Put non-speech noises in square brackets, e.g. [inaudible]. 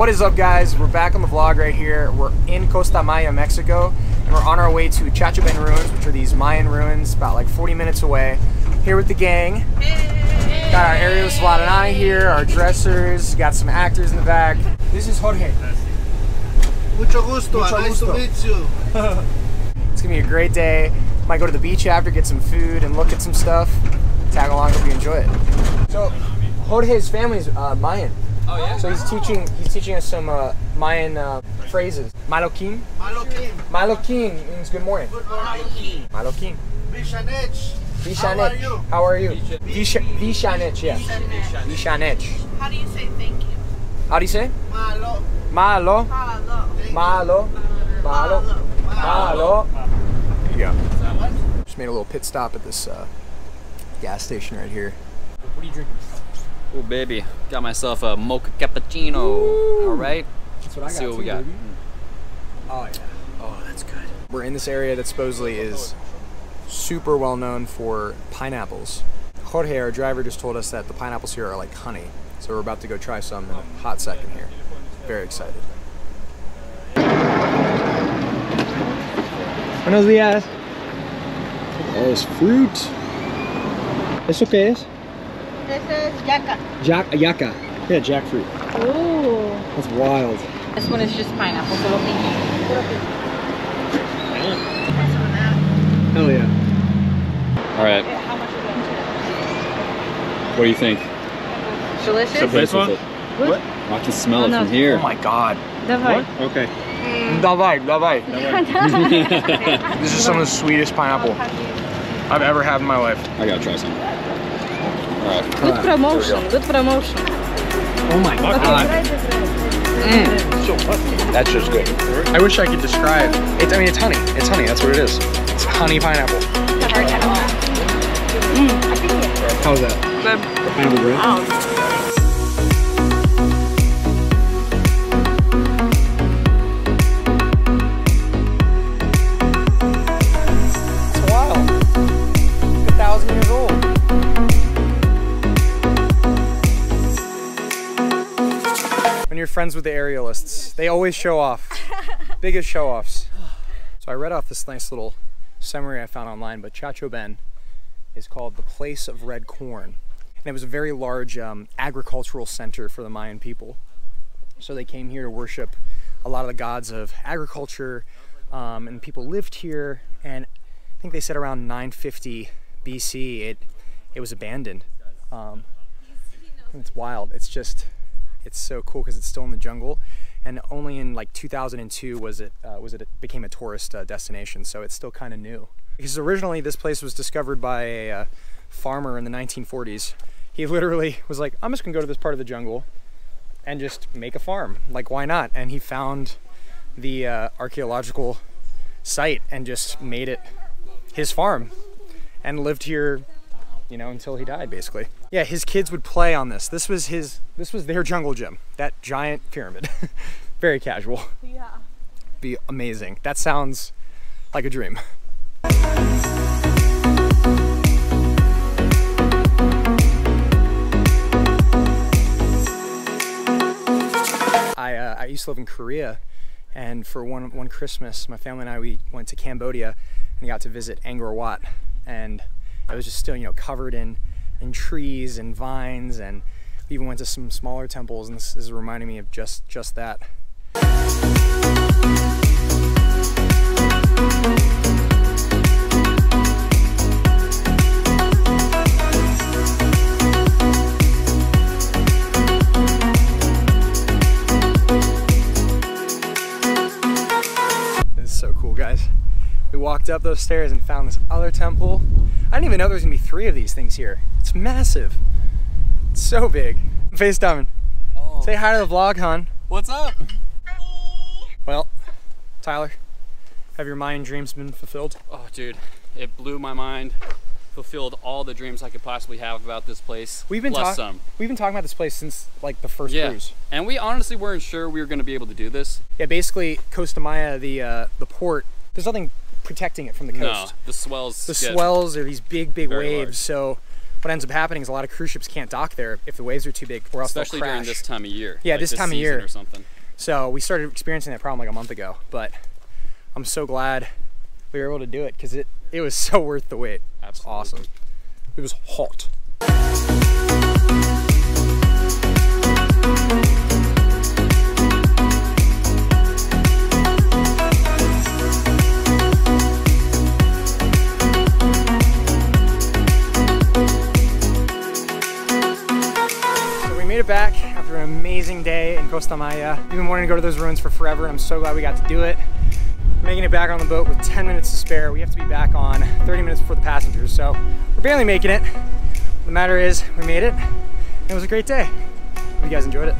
What is up guys? We're back on the vlog right here. We're in Costa Maya, Mexico, and we're on our way to Chacchoben ruins, which are these Mayan ruins about like 40 minutes away. Here with the gang. Got our Ariel Svadanani here, our dressers, got some actors in the back. This is Jorge. Mucho gusto. Mucho nice gusto. to meet you. It's gonna be a great day. Might go to the beach after, get some food, and look at some stuff. Tag along, hope you enjoy it. So, Jorge's family's uh, Mayan. Oh yeah. So he's teaching he's teaching us some uh, Mayan uh, phrases. Malokin. Malokin. Malokin means good morning. Good morning. Malokin. Bishanech. How are you? How are you? Visha- Vishanech, yeah. Vishanech. How do you say thank you? How do you say? Malo. Malo. Hello. Malo. Malo. Malo. There you go. Just made a little pit stop at this uh, gas station right here. What are you drinking? Oh baby, got myself a mocha cappuccino. All right. That's what Let's see what we got. Mm. Oh yeah. Oh, that's good. We're in this area that supposedly is super well known for pineapples. Jorge, our driver, just told us that the pineapples here are like honey. So we're about to go try some in a hot second here. Very excited. Buenos días. Oh, it's fruit. ¿Eso qué es? This is yaca. Jack, yaca. Yeah, jackfruit. Ooh. That's wild. This one is just pineapple. Puro piña. Puro piña. Some of that. Hell yeah. All right. How much is that? What do you think? Delicious. This one? What? I can smell Oh, it no. from here. Oh my god. Давай. Okay. Давай, давай. [laughs] This is some of the sweetest pineapple I've ever had in my life. I gotta try some. All right. Good promotion. Good promotion. Oh my god. That's just good. I wish I could describe. It's, I mean, it's honey. It's honey. That's what it is. It's honey pineapple. How's that? Pineapple bread. When you're friends with the aerialists, they always show off. [laughs] Biggest show offs. So I read off this nice little summary I found online, but Chacchoben is called the place of red corn. And it was a very large um, agricultural center for the Mayan people. So they came here to worship a lot of the gods of agriculture, um, and people lived here. And I think they said around 950 BC, it it was abandoned. Um, it's wild. It's just, it's so cool because it's still in the jungle, and only in like 2002 was it uh, was it, it became a tourist uh, destination. So it's still kind of new. Because originally this place was discovered by a uh, farmer in the 1940s. He literally was like, I'm just gonna go to this part of the jungle and just make a farm. Like, why not? And he found the uh, archaeological site and just made it his farm and lived here you know until he died basically. Yeah his kids would play on this. This was his this was their jungle gym. That giant pyramid. [laughs] Very casual. Yeah. be amazing. That sounds like a dream. I, uh, I used to live in Korea, and for one one Christmas, my family and I we went to Cambodia and got to visit Angkor Wat, and it was just still you know covered in in trees and vines, and we even went to some smaller temples, and this is reminding me of just just that. So cool, guys. We walked up those stairs and found this other temple. I didn't even know there was gonna be three of these things here. It's massive. It's so big. FaceTiming. Oh. Say hi to the vlog, hon. What's up? Well, Tyler, have your Mayan dreams been fulfilled? Oh, dude, it blew my mind. Fulfilled all the dreams I could possibly have about this place. We've been talking. We've been talking about this place since like the first Yeah. cruise. And we honestly weren't sure we were going to be able to do this. Yeah, basically Costa Maya, the uh, the port. There's nothing protecting it from the coast. No, the swells. The swells are these big, big waves. large. So what ends up happening is a lot of cruise ships can't dock there if the waves are too big, or else Especially they'll crash. during this time of year. Yeah, like this time of year. or something. So we started experiencing that problem like a month ago, but I'm so glad we were able to do it because it it was [laughs] so worth the wait. Absolutely. awesome. It was hot. Made it back after an amazing day in Costa Maya. We've been wanting to go to those ruins for forever, and I'm so glad we got to do it. Making it back on the boat with 10 minutes to spare. We have to be back on 30 minutes before the passengers, so we're barely making it. The matter is, we made it. It was a great day. Hope you guys enjoyed it.